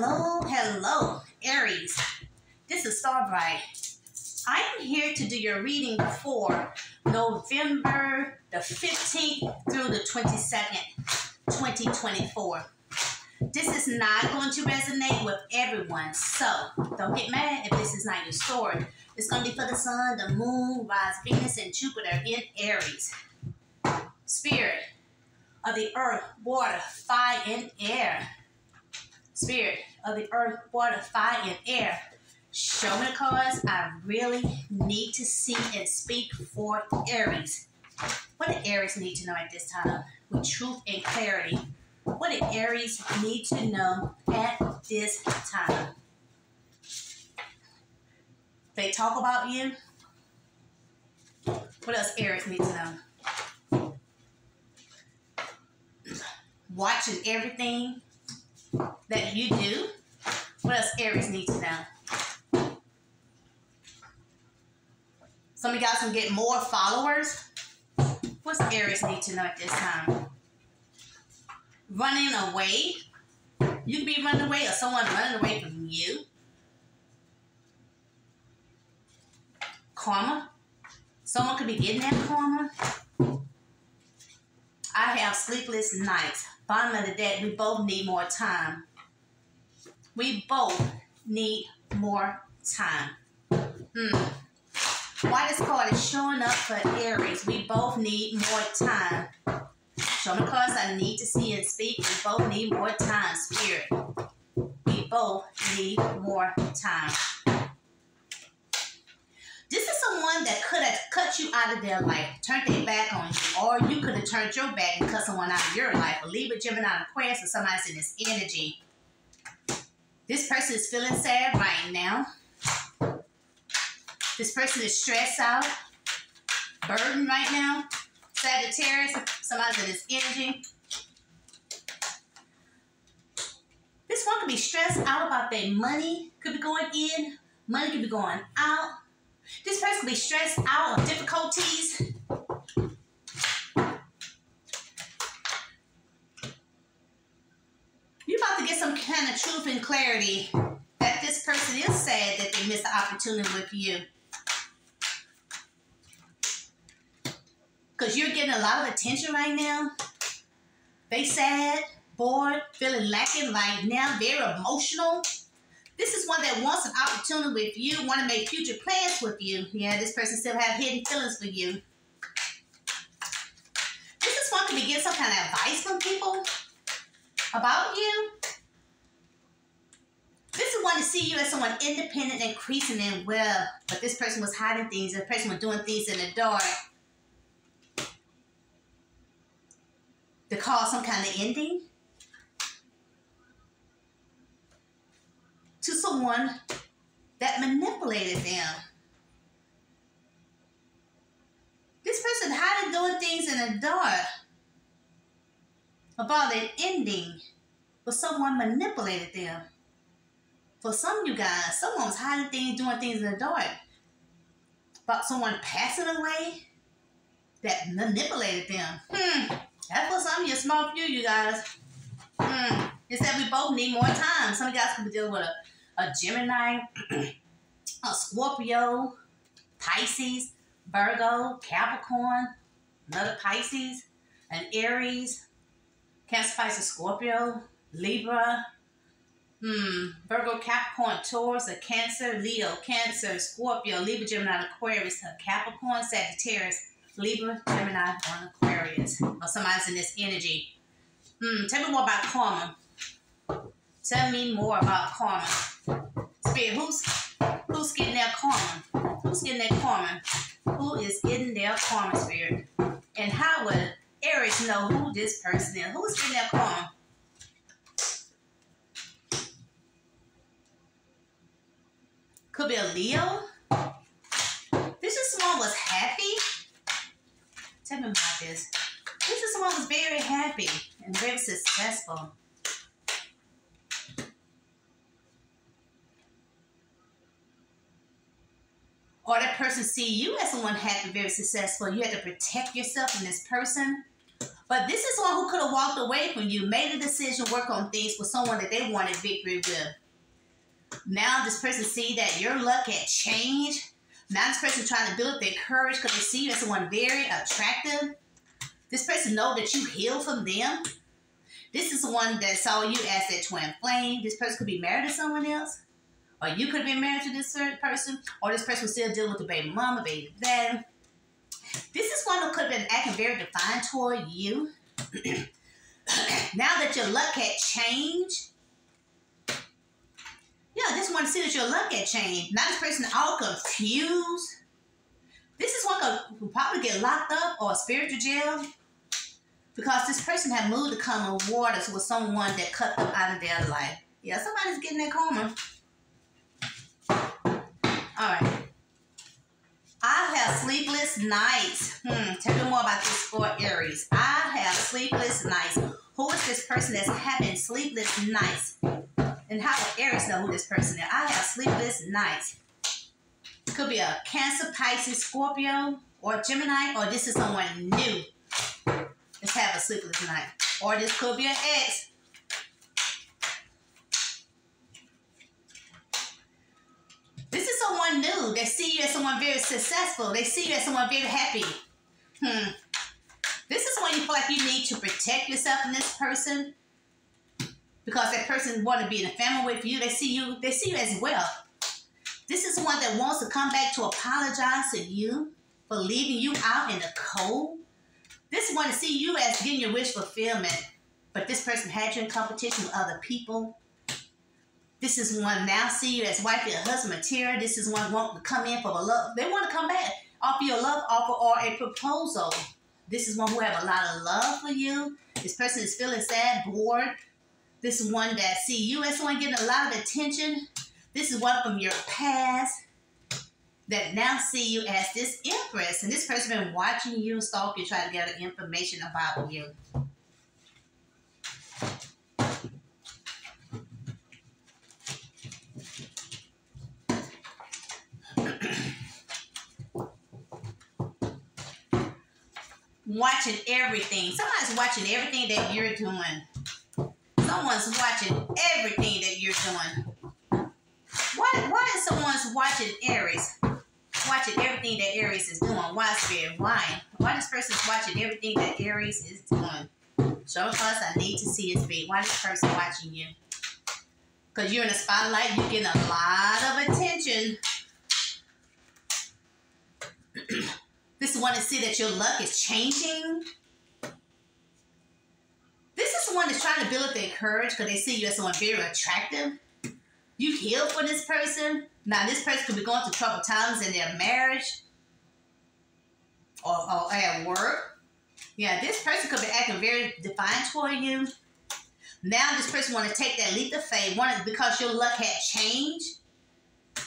hello, hello, Aries. This is Starbright. I am here to do your reading for November the 15th through the 22nd, 2024. This is not going to resonate with everyone, so don't get mad if this is not your story. It's going to be for the sun, the moon, rise, Venus, and Jupiter in Aries. Spirit of the earth, water, fire, and air spirit of the earth, water, fire, and air. Show me the cards I really need to see and speak for Aries. What do Aries need to know at this time with truth and clarity? What do Aries need to know at this time? They talk about you. What else Aries need to know? Watching everything that you do. What else Aries need to know? Some of you guys can get more followers. What's Aries need to know at this time? Running away. You can be running away or someone running away from you. Karma. Someone could be getting that karma. I have sleepless nights. Bottom of the deck, we both need more time. We both need more time. Hmm. Why this card is showing up for Aries? We both need more time. Show me cards I need to see and speak. We both need more time, Spirit. We both need more time. This is someone that could have cut you out of their life, turned their back on you, or you could have turned your back and cut someone out of your life. A Libra, Gemini, Aquarius, or somebody's in this energy. This person is feeling sad right now. This person is stressed out, burdened right now. Sagittarius, somebody's in this energy. This one could be stressed out about their money, could be going in, money could be going out. This person could be stressed out of difficulties. You're about to get some kind of truth and clarity that this person is sad that they missed the opportunity with you. Because you're getting a lot of attention right now. They sad, bored, feeling lacking right now, very emotional. This is one that wants an opportunity with you, want to make future plans with you. Yeah, this person still have hidden feelings for you. This is one to getting some kind of advice from people about you. This is one to see you as someone independent, and increasing in well, but this person was hiding things. This person was doing things in the dark. To cause some kind of ending. To someone that manipulated them. This person hiding doing things in the dark about an ending, but someone manipulated them. For some of you guys, someone's hiding things, doing things in the dark. About someone passing away that manipulated them. Hmm. That's for some of you small few, you guys. Hmm. It's that we both need more time. Some of you guys could be dealing with a a Gemini, a Scorpio, Pisces, Virgo, Capricorn, another Pisces, an Aries, Cancer, Pisces, Scorpio, Libra, hmm, Virgo, Capricorn, Taurus, a Cancer, Leo, Cancer, Scorpio, Libra, Gemini, Aquarius, a Capricorn, Sagittarius, Libra, Gemini, or Aquarius. Or somebody's in this energy. Hmm, tell me more about karma. Tell me more about karma. Spirit, who's who's getting their karma? Who's getting their karma? Who is getting their karma, spirit? And how would Aries know who this person is? Who's getting their karma? Could be a Leo. This is someone was happy. Tell me about this. This is someone who's very happy and very successful. Or that person see you as someone happy, very successful, you had to protect yourself from this person. But this is one who could have walked away from you, made a decision, work on things with someone that they wanted victory with. Now this person see that your luck had changed. Now this person trying to build their courage because they see you as someone very attractive. This person know that you heal from them. This is one that saw you as their twin flame. This person could be married to someone else. Or you could have been married to this certain person. Or this person was still dealing with the baby mama, baby dad. This is one who could have been acting very defiant toward you. now that your luck had changed, yeah, this one see that your luck had changed. Now this person all confused. This is one who probably get locked up or spiritual jail because this person had moved to common waters with someone that cut them out of their life. Yeah, somebody's getting that karma. All right. I have sleepless nights. Hmm, tell me more about this for Aries. I have sleepless nights. Who is this person that's having sleepless nights? And how will Aries know who this person is? I have sleepless nights. Could be a Cancer, Pisces, Scorpio, or Gemini, or this is someone new. Let's have a sleepless night. Or this could be an ex This is someone new. They see you as someone very successful. They see you as someone very happy. Hmm. This is when you feel like you need to protect yourself in this person because that person want to be in a family with you. They see you. They see you as well. This is one that wants to come back to apologize to you for leaving you out in the cold. This one to see you as getting your wish fulfillment, but this person had you in competition with other people. This is one now see you as wife or husband material. This is one wanting to come in for a love. They want to come back, offer you a love offer or a proposal. This is one who have a lot of love for you. This person is feeling sad, bored. This is one that see you as someone getting a lot of attention. This is one from your past that now see you as this empress. And this person been watching you, stalking, trying to gather information about you. Watching everything. Somebody's watching everything that you're doing. Someone's watching everything that you're doing. Why, why is someone's watching Aries? Watching everything that Aries is doing. Why, Spirit? Why? Why this person's watching everything that Aries is doing? Show us I need to see his feet. Why this person watching you? Because you're in the spotlight, you're getting a lot of attention. Is to see that your luck is changing. This is the one that's trying to build up their courage because they see you as someone very attractive. You heal for this person. Now, this person could be going through troubled times in their marriage or, or at work. Yeah, this person could be acting very defiant toward you. Now, this person want to take that leap of faith, want because your luck had changed.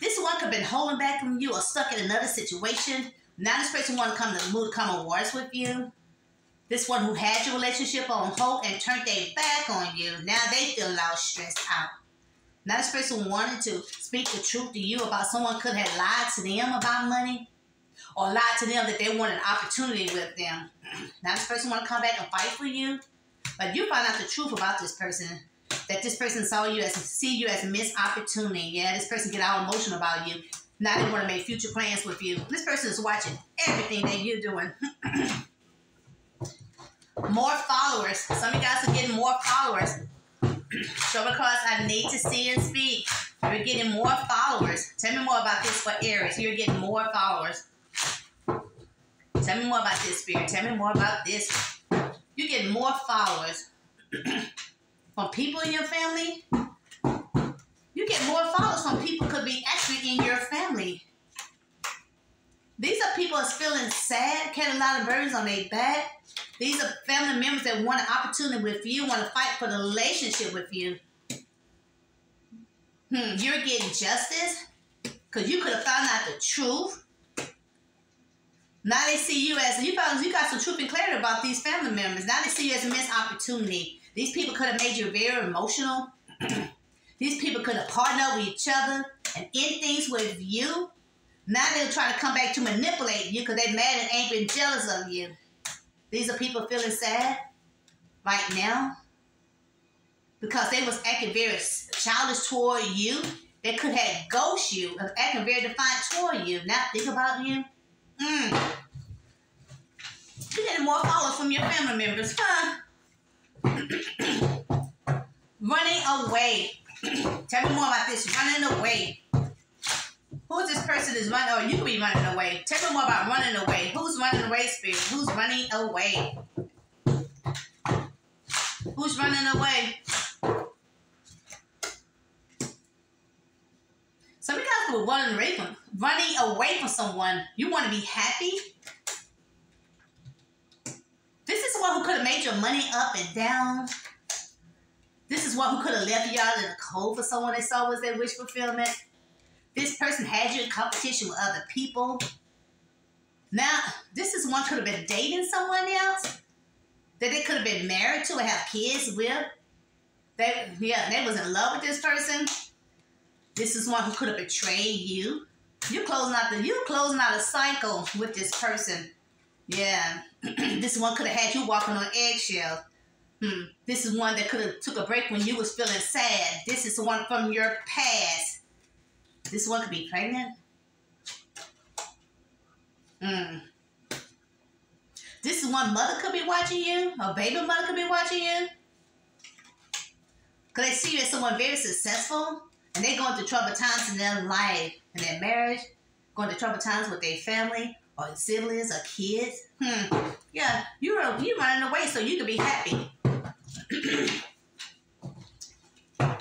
This one could have been holding back from you or stuck in another situation. Now this person want to come to to come awards with you. This one who had your relationship on hold and turned their back on you. Now they feel all stressed out. Now this person wanted to speak the truth to you about someone could have lied to them about money or lied to them that they want an opportunity with them. Now this person want to come back and fight for you. But you find out the truth about this person. That this person saw you as see you as missed opportunity. Yeah, this person get all emotional about you. Now they want to make future plans with you. This person is watching everything that you're doing. more followers. Some of you guys are getting more followers. so because I need to see and speak. You're getting more followers. Tell me more about this for Aries. You're getting more followers. Tell me more about this, Spirit. Tell me more about this. You're getting more followers. From people in your family, get more followers from people could be actually in your family. These are people that's feeling sad, carrying a lot of burdens on their back. These are family members that want an opportunity with you, want to fight for the relationship with you. Hmm, you're getting justice because you could have found out the truth. Now they see you as you found you got some truth and clarity about these family members. Now they see you as a missed opportunity. These people could have made you very emotional. These people could have partnered with each other and end things with you. Now they're trying to come back to manipulate you because they're mad and angry and jealous of you. These are people feeling sad. right now because they was acting very childish toward you. They could have ghost you of acting very defiant toward you. Now think about you. Mm. You getting more followers from your family members, huh? running away. Tell me more about this. Running away. Who's this person is running? Oh, you could be running away. Tell me more about running away. Who's running away, spirit? Who's running away? Who's running away? Some of you guys were running away from running away from someone. You want to be happy. This is one who could have made your money up and down. This is one who could have left y'all in the cold for someone they saw was their wish fulfillment. This person had you in competition with other people. Now, this is one who could have been dating someone else that they could have been married to and have kids with. They, yeah, they was in love with this person. This is one who could have betrayed you. You're closing out the you're closing out a cycle with this person. Yeah, this one could have had you walking on eggshells. Hmm. This is one that could have took a break when you was feeling sad. This is the one from your past. This one could be pregnant. Hmm. This is one mother could be watching you. A baby mother could be watching you. Because they see you as someone very successful. And they're going through troubled times in their life. In their marriage. Going through troubled times with their family. Or siblings or kids. Hmm. Yeah. You're, you're running away so you can be happy.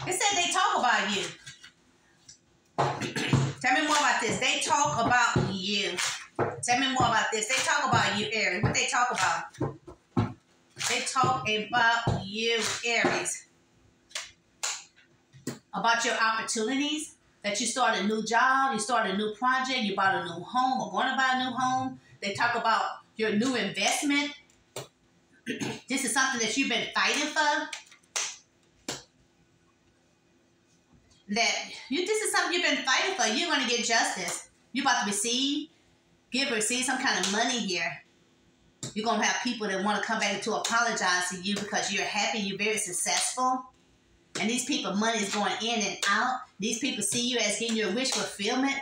It said they talk about you. Tell me more about this. They talk about you. Tell me more about this. They talk about you, Aries. What they talk about? They talk about you, Aries. About your opportunities. That you start a new job, you start a new project, you bought a new home or going to buy a new home. They talk about your new investment this is something that you've been fighting for. That you this is something you've been fighting for. You're gonna get justice. You're about to receive, give or receive some kind of money here. You're gonna have people that want to come back to apologize to you because you're happy, you're very successful. And these people, money is going in and out. These people see you as getting your wish fulfillment.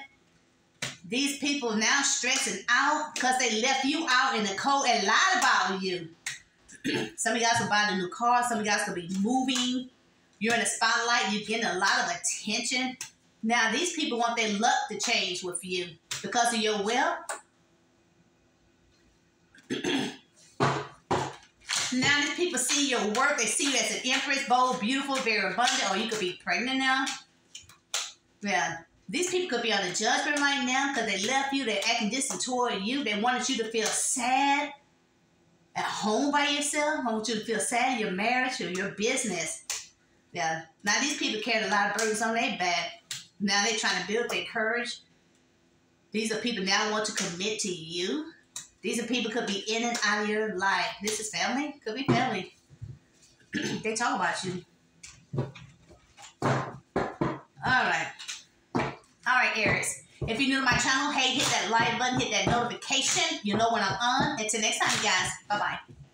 These people now stressing out because they left you out in the cold and lied about you. some of you guys will buy a new car. Some of you guys will be moving. You're in the spotlight. You're getting a lot of attention. Now, these people want their luck to change with you because of your wealth. now, these people see your work. They see you as an empress, bold, beautiful, very abundant, or you could be pregnant now. Yeah. These people could be on the judgment right now because they left you. They're acting distant toward you. They wanted you to feel sad at home by yourself. I want you to feel sad in your marriage or your business. Yeah. Now these people carry a lot of burdens on their back. Now they're trying to build their courage. These are people now want to commit to you. These are people could be in and out of your life. This is family. Could be family. they talk about you. All right. All right, Aries. If you're new to my channel, hey, hit that like button, hit that notification. You know when I'm on. Until next time, guys. Bye-bye.